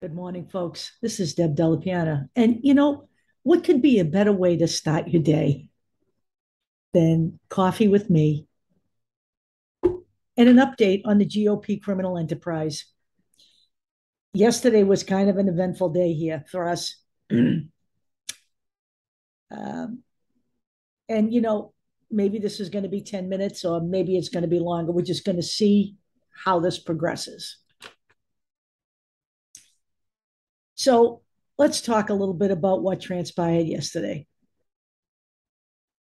Good morning, folks. This is Deb Delapiana. And you know, what could be a better way to start your day than coffee with me and an update on the GOP criminal enterprise? Yesterday was kind of an eventful day here for us. um, and you know, maybe this is going to be 10 minutes or maybe it's going to be longer. We're just going to see how this progresses. So let's talk a little bit about what transpired yesterday.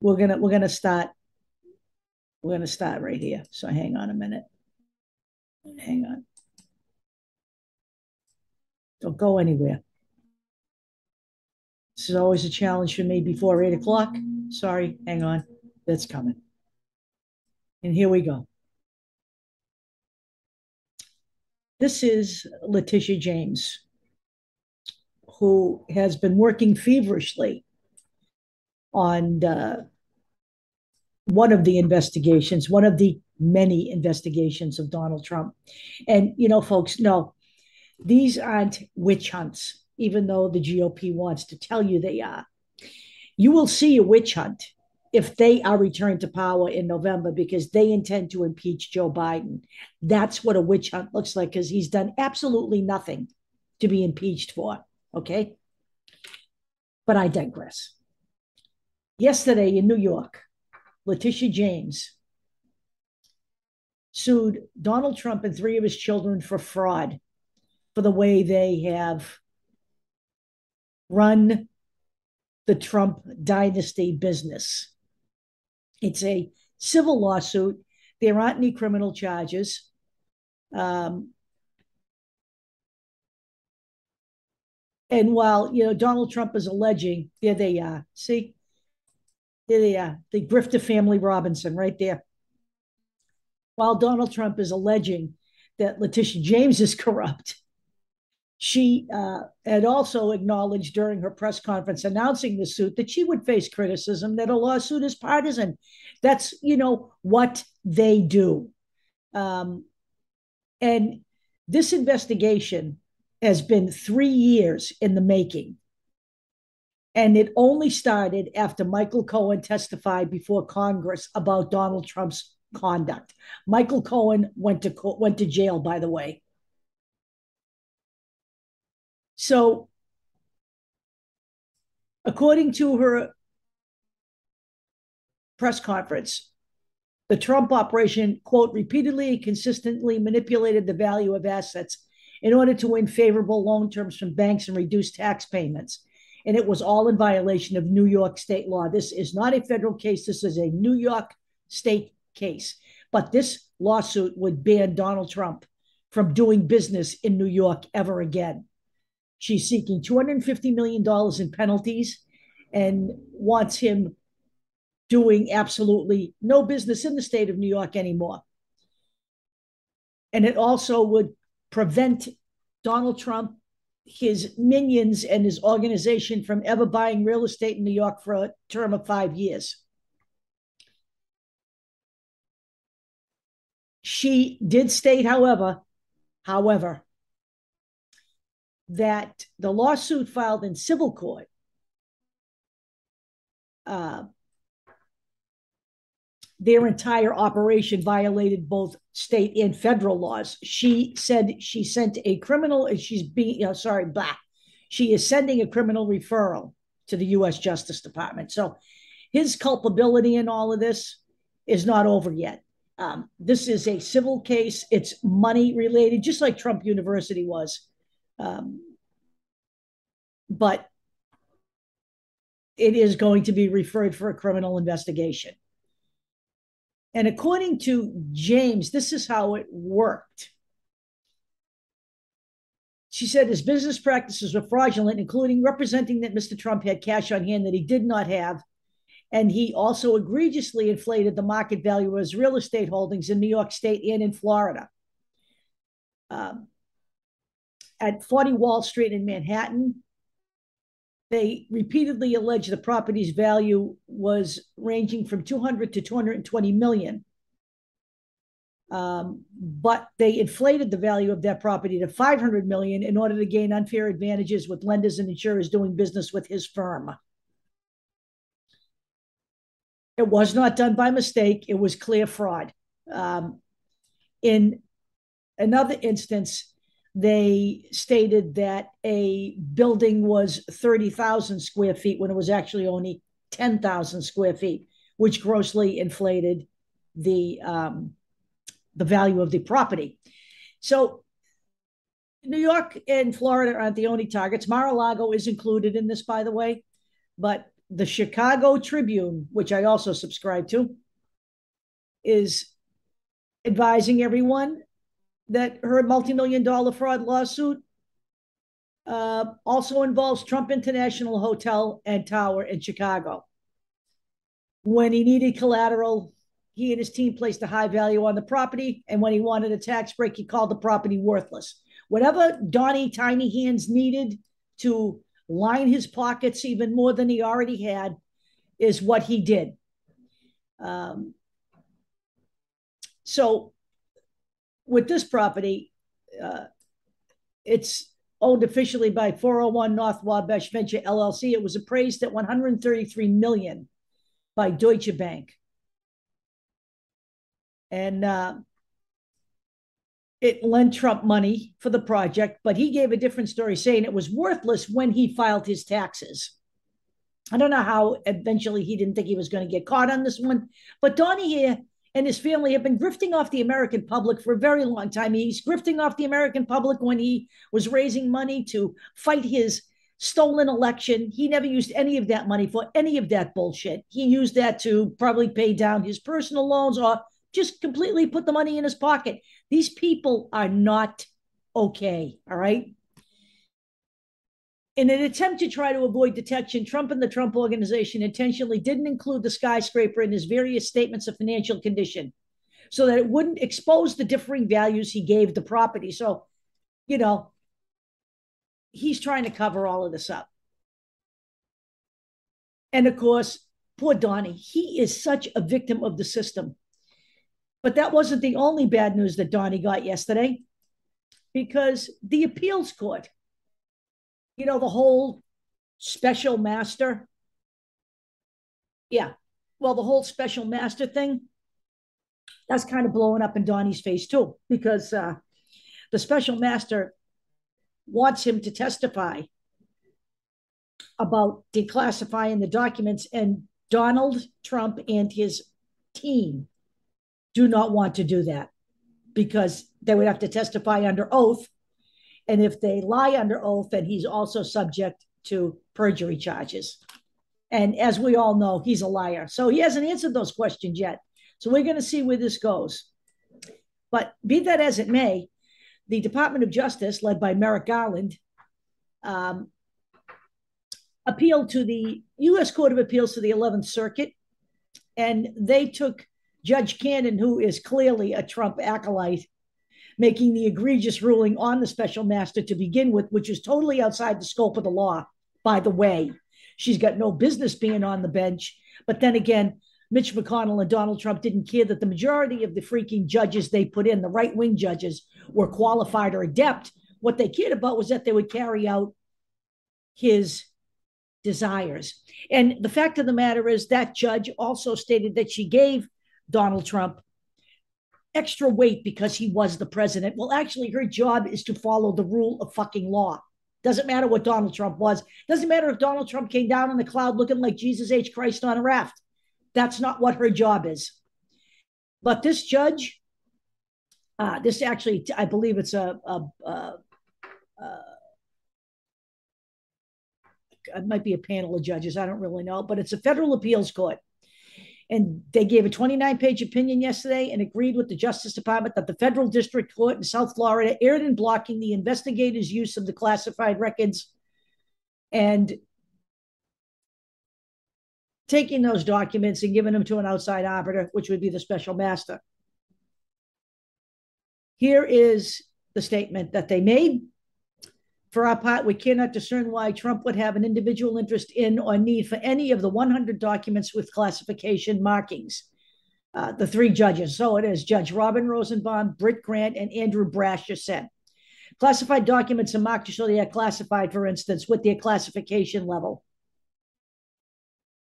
We're gonna we're gonna start we're gonna start right here. So hang on a minute. Hang on. Don't go anywhere. This is always a challenge for me before eight o'clock. Sorry, hang on. That's coming. And here we go. This is Letitia James who has been working feverishly on uh, one of the investigations, one of the many investigations of Donald Trump. And, you know, folks, no, these aren't witch hunts, even though the GOP wants to tell you they are. You will see a witch hunt if they are returned to power in November because they intend to impeach Joe Biden. That's what a witch hunt looks like because he's done absolutely nothing to be impeached for. Okay. But I digress. Yesterday in New York, Letitia James sued Donald Trump and three of his children for fraud for the way they have run the Trump dynasty business. It's a civil lawsuit. There aren't any criminal charges. Um, And while you know Donald Trump is alleging, there they are. See, they are. The grifter family Robinson, right there. While Donald Trump is alleging that Letitia James is corrupt, she uh, had also acknowledged during her press conference announcing the suit that she would face criticism that a lawsuit is partisan. That's you know what they do, um, and this investigation has been three years in the making. And it only started after Michael Cohen testified before Congress about Donald Trump's conduct. Michael Cohen went to went to jail, by the way. So, according to her press conference, the Trump operation, quote, repeatedly and consistently manipulated the value of assets in order to win favorable loan terms from banks and reduce tax payments. And it was all in violation of New York state law. This is not a federal case, this is a New York state case. But this lawsuit would ban Donald Trump from doing business in New York ever again. She's seeking $250 million in penalties and wants him doing absolutely no business in the state of New York anymore. And it also would prevent Donald Trump, his minions, and his organization from ever buying real estate in New York for a term of five years. She did state, however, however, that the lawsuit filed in civil court uh, their entire operation violated both state and federal laws. She said she sent a criminal, she's being, uh, sorry, blah. She is sending a criminal referral to the U.S. Justice Department. So his culpability in all of this is not over yet. Um, this is a civil case. It's money related, just like Trump University was. Um, but it is going to be referred for a criminal investigation. And according to James, this is how it worked. She said his business practices were fraudulent, including representing that Mr. Trump had cash on hand that he did not have. And he also egregiously inflated the market value of his real estate holdings in New York State and in Florida. um, at 40 Wall Street in Manhattan. They repeatedly alleged the property's value was ranging from 200 to 220 million. Um, but they inflated the value of that property to 500 million in order to gain unfair advantages with lenders and insurers doing business with his firm. It was not done by mistake. It was clear fraud. Um, in another instance, they stated that a building was 30,000 square feet when it was actually only 10,000 square feet, which grossly inflated the um, the value of the property. So New York and Florida aren't the only targets. Mar-a-Lago is included in this, by the way, but the Chicago Tribune, which I also subscribe to, is advising everyone that her multi-million dollar fraud lawsuit uh, also involves Trump International Hotel and Tower in Chicago. When he needed collateral, he and his team placed a high value on the property, and when he wanted a tax break, he called the property worthless. Whatever Donnie Tiny Hands needed to line his pockets even more than he already had is what he did. Um, so with this property, uh, it's owned officially by 401 North Wabash Venture LLC. It was appraised at 133 million by Deutsche Bank. And uh, it lent Trump money for the project, but he gave a different story saying it was worthless when he filed his taxes. I don't know how eventually he didn't think he was going to get caught on this one, but Donnie here and his family have been grifting off the American public for a very long time. He's grifting off the American public when he was raising money to fight his stolen election. He never used any of that money for any of that bullshit. He used that to probably pay down his personal loans or just completely put the money in his pocket. These people are not okay. All right. In an attempt to try to avoid detection, Trump and the Trump Organization intentionally didn't include the skyscraper in his various statements of financial condition so that it wouldn't expose the differing values he gave the property. So, you know, he's trying to cover all of this up. And of course, poor Donnie, he is such a victim of the system. But that wasn't the only bad news that Donnie got yesterday because the appeals court you know, the whole special master. Yeah. Well, the whole special master thing, that's kind of blowing up in Donnie's face too, because uh, the special master wants him to testify about declassifying the documents, and Donald Trump and his team do not want to do that because they would have to testify under oath and if they lie under oath, then he's also subject to perjury charges. And as we all know, he's a liar. So he hasn't answered those questions yet. So we're going to see where this goes. But be that as it may, the Department of Justice, led by Merrick Garland, um, appealed to the U.S. Court of Appeals to the 11th Circuit, and they took Judge Cannon, who is clearly a Trump acolyte, making the egregious ruling on the special master to begin with, which is totally outside the scope of the law, by the way. She's got no business being on the bench. But then again, Mitch McConnell and Donald Trump didn't care that the majority of the freaking judges they put in, the right wing judges, were qualified or adept. What they cared about was that they would carry out his desires. And the fact of the matter is that judge also stated that she gave Donald Trump extra weight because he was the president. Well, actually, her job is to follow the rule of fucking law. Doesn't matter what Donald Trump was. Doesn't matter if Donald Trump came down in the cloud looking like Jesus H. Christ on a raft. That's not what her job is. But this judge, uh, this actually, I believe it's a, a, a, a it might be a panel of judges. I don't really know, but it's a federal appeals court. And they gave a 29 page opinion yesterday and agreed with the Justice Department that the federal district court in South Florida erred in blocking the investigators' use of the classified records and taking those documents and giving them to an outside arbiter, which would be the special master. Here is the statement that they made. For our part, we cannot discern why Trump would have an individual interest in or need for any of the 100 documents with classification markings. Uh, the three judges. So it is Judge Robin Rosenbaum, Britt Grant, and Andrew Brasher said. Classified documents are marked show they are classified, for instance, with their classification level.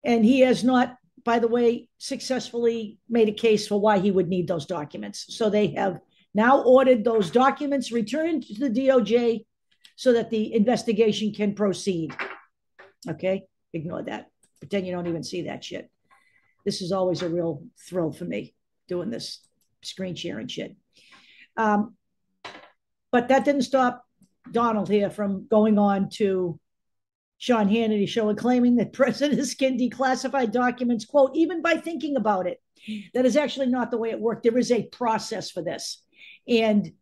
And he has not, by the way, successfully made a case for why he would need those documents. So they have now ordered those documents returned to the DOJ so that the investigation can proceed. Okay, ignore that. Pretend you don't even see that shit. This is always a real thrill for me doing this screen sharing shit. Um, but that didn't stop Donald here from going on to Sean Hannity show and claiming that President can declassify documents, quote, even by thinking about it. That is actually not the way it worked. There is a process for this. And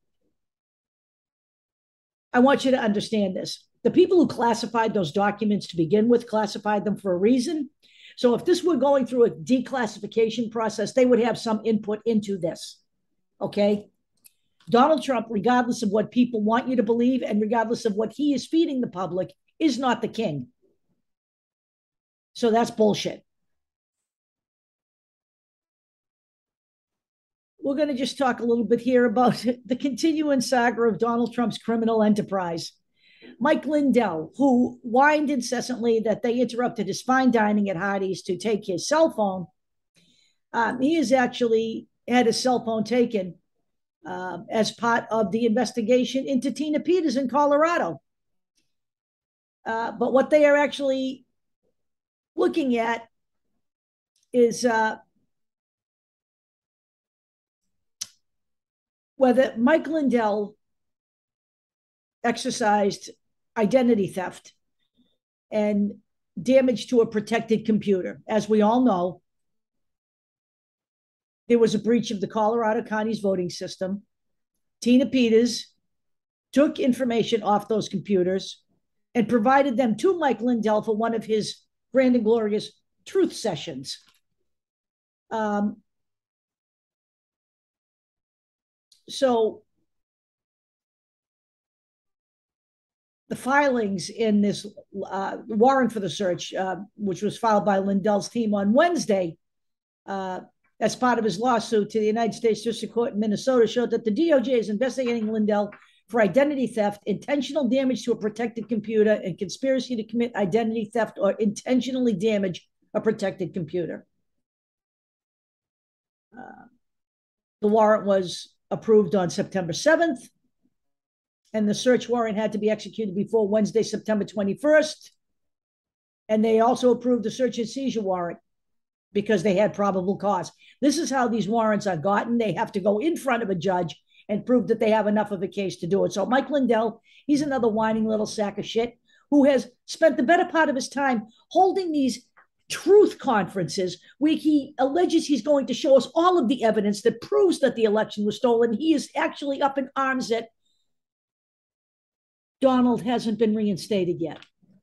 I want you to understand this. The people who classified those documents to begin with classified them for a reason. So if this were going through a declassification process, they would have some input into this. Okay. Donald Trump, regardless of what people want you to believe and regardless of what he is feeding the public, is not the king. So that's bullshit. We're going to just talk a little bit here about the continuing saga of Donald Trump's criminal enterprise. Mike Lindell, who whined incessantly that they interrupted his fine dining at Hardee's to take his cell phone, um, he has actually had his cell phone taken uh, as part of the investigation into Tina Peters in Colorado. Uh, but what they are actually looking at is uh, whether Mike Lindell exercised identity theft and damage to a protected computer. As we all know, there was a breach of the Colorado County's voting system. Tina Peters took information off those computers and provided them to Mike Lindell for one of his grand and glorious truth sessions. Um, so the filings in this uh, warrant for the search, uh, which was filed by Lindell's team on Wednesday, uh, as part of his lawsuit to the United States District Court in Minnesota, showed that the DOJ is investigating Lindell for identity theft, intentional damage to a protected computer, and conspiracy to commit identity theft or intentionally damage a protected computer. Uh, the warrant was approved on September 7th and the search warrant had to be executed before Wednesday, September 21st. And they also approved the search and seizure warrant because they had probable cause. This is how these warrants are gotten. They have to go in front of a judge and prove that they have enough of a case to do it. So Mike Lindell, he's another whining little sack of shit who has spent the better part of his time holding these truth conferences where he alleges he's going to show us all of the evidence that proves that the election was stolen. He is actually up in arms that Donald hasn't been reinstated yet.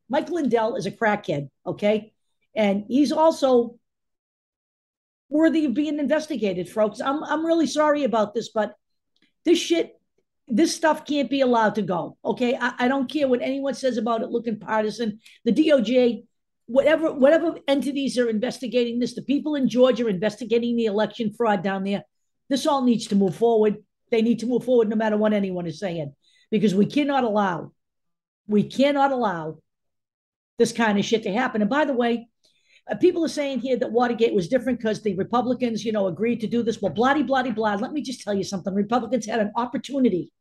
Mike Lindell is a crackhead, okay? And he's also worthy of being investigated, folks. I'm I'm really sorry about this, but this shit, this stuff can't be allowed to go. Okay. I, I don't care what anyone says about it looking partisan. The DOJ, whatever, whatever entities are investigating this, the people in Georgia are investigating the election fraud down there, this all needs to move forward. They need to move forward no matter what anyone is saying because we cannot allow, we cannot allow this kind of shit to happen. And by the way, uh, people are saying here that Watergate was different because the Republicans, you know, agreed to do this. Well, bloody, bloody, blah. Let me just tell you something. Republicans had an opportunity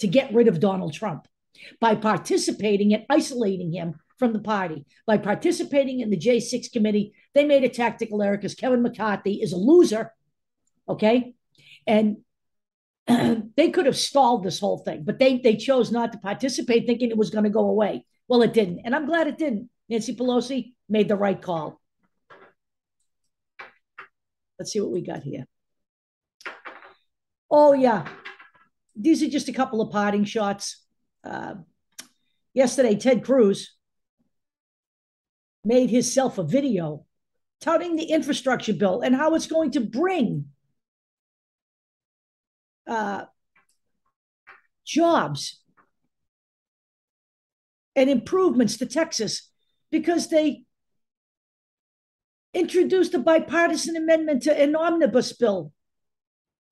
to get rid of Donald Trump by participating and isolating him from the party. By participating in the J6 committee, they made a tactical error because Kevin McCarthy is a loser. Okay. And they could have stalled this whole thing, but they they chose not to participate, thinking it was going to go away. Well, it didn't, and I'm glad it didn't. Nancy Pelosi made the right call. Let's see what we got here. Oh yeah, these are just a couple of parting shots. Uh, yesterday, Ted Cruz made himself a video touting the infrastructure bill and how it's going to bring uh, jobs and improvements to Texas because they introduced a bipartisan amendment to an omnibus bill.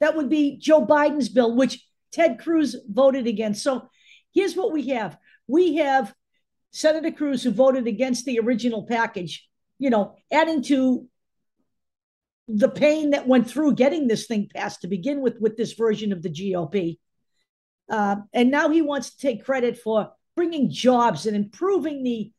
That would be Joe Biden's bill, which Ted Cruz voted against. So here's what we have we have Senator Cruz, who voted against the original package, you know, adding to the pain that went through getting this thing passed to begin with, with this version of the GOP. Uh, and now he wants to take credit for bringing jobs and improving the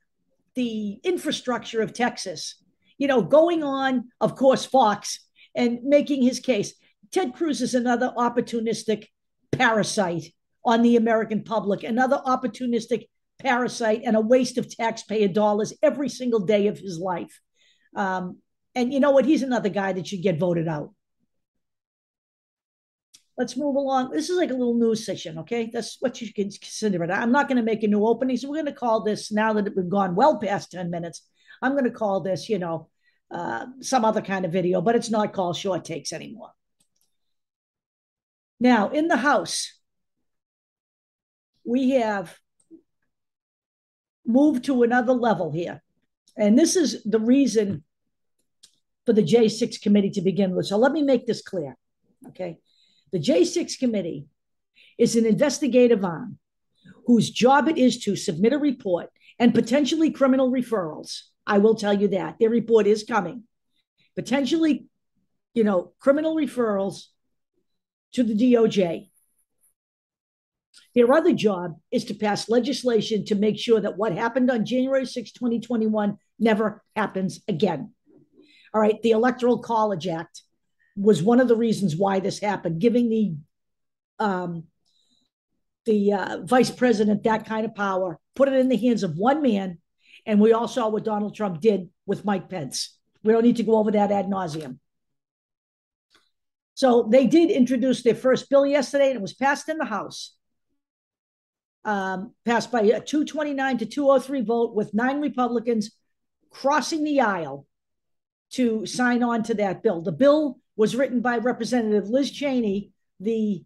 the infrastructure of Texas. You know, going on, of course, Fox and making his case. Ted Cruz is another opportunistic parasite on the American public, another opportunistic parasite and a waste of taxpayer dollars every single day of his life. Um, and you know what? He's another guy that should get voted out. Let's move along. This is like a little news session, okay? That's what you can consider it. I'm not going to make a new opening, so we're going to call this now that we've gone well past 10 minutes. I'm going to call this, you know, uh, some other kind of video, but it's not called short takes anymore. Now, in the House, we have moved to another level here. And this is the reason for the J6 committee to begin with. So let me make this clear. Okay. The J6 committee is an investigative arm whose job it is to submit a report and potentially criminal referrals. I will tell you that their report is coming. Potentially, you know, criminal referrals to the DOJ. Their other job is to pass legislation to make sure that what happened on January 6, 2021 never happens again. All right, the Electoral College Act was one of the reasons why this happened, giving the um, the uh, vice president that kind of power, put it in the hands of one man, and we all saw what Donald Trump did with Mike Pence. We don't need to go over that ad nauseum. So they did introduce their first bill yesterday, and it was passed in the House um, passed by a 229 to 203 vote with nine Republicans crossing the aisle to sign on to that bill. The bill was written by Representative Liz Cheney, the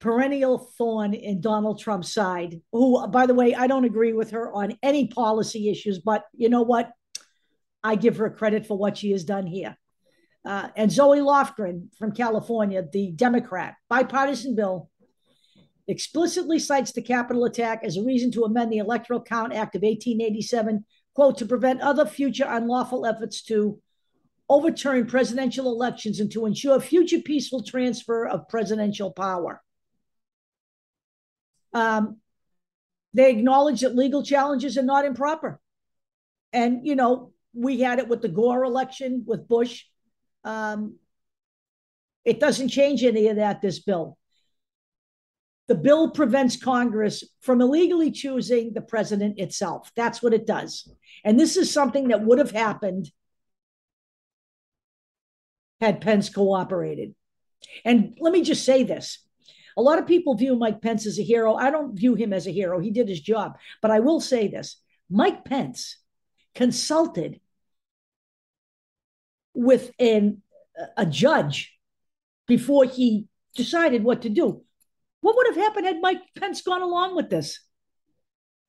perennial thorn in Donald Trump's side, who, by the way, I don't agree with her on any policy issues, but you know what? I give her credit for what she has done here. Uh, and Zoe Lofgren from California, the Democrat, bipartisan bill explicitly cites the Capitol attack as a reason to amend the Electoral Count Act of 1887, quote, to prevent other future unlawful efforts to overturn presidential elections and to ensure future peaceful transfer of presidential power. Um, they acknowledge that legal challenges are not improper. And, you know, we had it with the Gore election with Bush. Um, it doesn't change any of that, this bill. The bill prevents Congress from illegally choosing the president itself. That's what it does. And this is something that would have happened had Pence cooperated. And let me just say this a lot of people view Mike Pence as a hero. I don't view him as a hero. He did his job. But I will say this Mike Pence consulted with an, a judge before he decided what to do. What would have happened had Mike Pence gone along with this?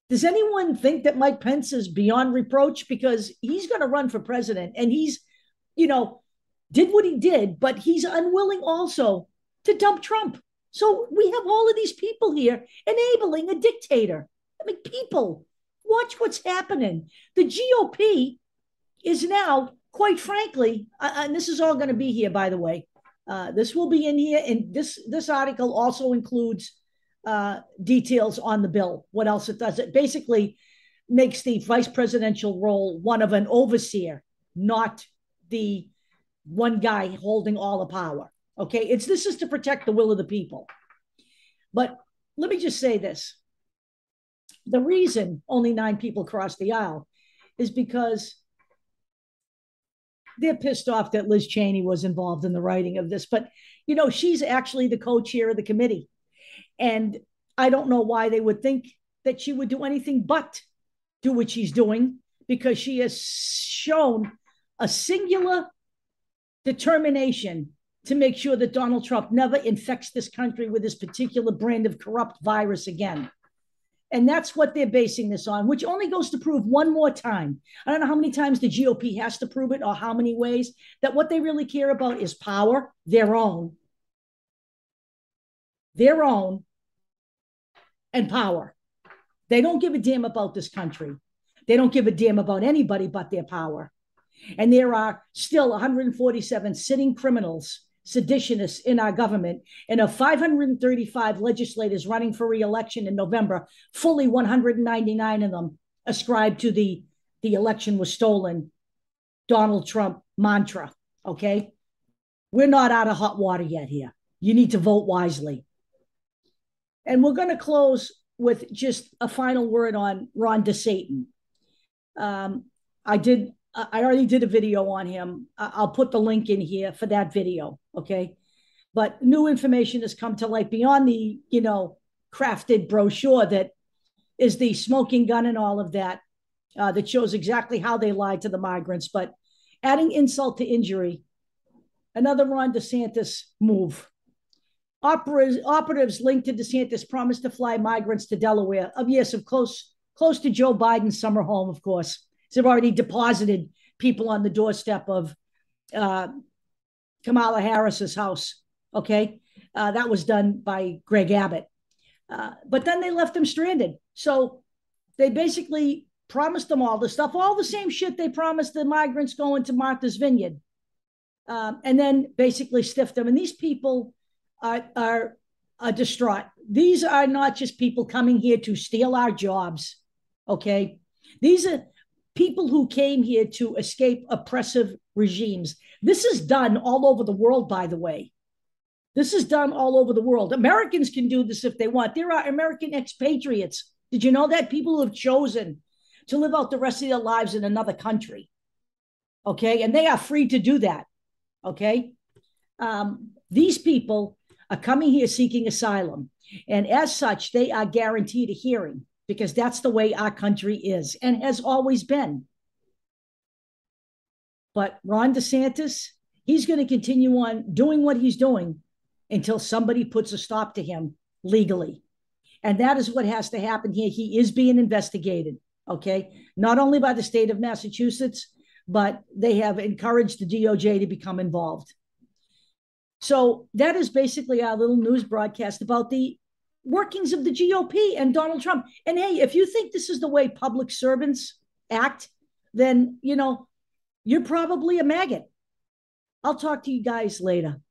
Does anyone think that Mike Pence is beyond reproach because he's going to run for president and he's, you know, did what he did, but he's unwilling also to dump Trump. So we have all of these people here enabling a dictator. I mean, people, watch what's happening. The GOP is now, quite frankly, uh, and this is all going to be here, by the way, uh, this will be in here, and this this article also includes uh, details on the bill. What else it does? It basically makes the vice presidential role one of an overseer, not the one guy holding all the power. Okay, it's this is to protect the will of the people. But let me just say this: the reason only nine people crossed the aisle is because they're pissed off that Liz Cheney was involved in the writing of this. But, you know, she's actually the co chair of the committee. And I don't know why they would think that she would do anything but do what she's doing because she has shown a singular determination to make sure that Donald Trump never infects this country with this particular brand of corrupt virus again. And that's what they're basing this on, which only goes to prove one more time. I don't know how many times the GOP has to prove it or how many ways that what they really care about is power, their own, their own, and power. They don't give a damn about this country. They don't give a damn about anybody but their power. And there are still 147 sitting criminals, seditionists in our government, and of 535 legislators running for reelection in November, fully 199 of them ascribed to the the election was stolen Donald Trump mantra. Okay. We're not out of hot water yet here. You need to vote wisely. And we're going to close with just a final word on Ron DeSatan. Um, I did. I already did a video on him. I'll put the link in here for that video. Okay, but new information has come to light beyond the you know crafted brochure that is the smoking gun and all of that uh, that shows exactly how they lied to the migrants. But adding insult to injury, another Ron DeSantis move. Operatives, operatives linked to DeSantis promised to fly migrants to Delaware. Of yes, of close close to Joe Biden's summer home, of course. They've already deposited people on the doorstep of uh, Kamala Harris's house. Okay, uh, that was done by Greg Abbott. Uh, but then they left them stranded. So they basically promised them all the stuff, all the same shit they promised the migrants going to Martha's Vineyard, um, and then basically stiffed them. And these people are, are, are distraught. These are not just people coming here to steal our jobs. Okay. These are people who came here to escape oppressive regimes. This is done all over the world, by the way. This is done all over the world. Americans can do this if they want. There are American expatriates. Did you know that? People who have chosen to live out the rest of their lives in another country. Okay. And they are free to do that. Okay. Um, these people are coming here seeking asylum. And as such, they are guaranteed a hearing because that's the way our country is and has always been. But Ron DeSantis, he's going to continue on doing what he's doing until somebody puts a stop to him legally. And that is what has to happen here. He is being investigated, okay? Not only by the state of Massachusetts, but they have encouraged the DOJ to become involved. So that is basically our little news broadcast about the workings of the GOP and Donald Trump. And hey, if you think this is the way public servants act, then, you know, you're probably a maggot. I'll talk to you guys later.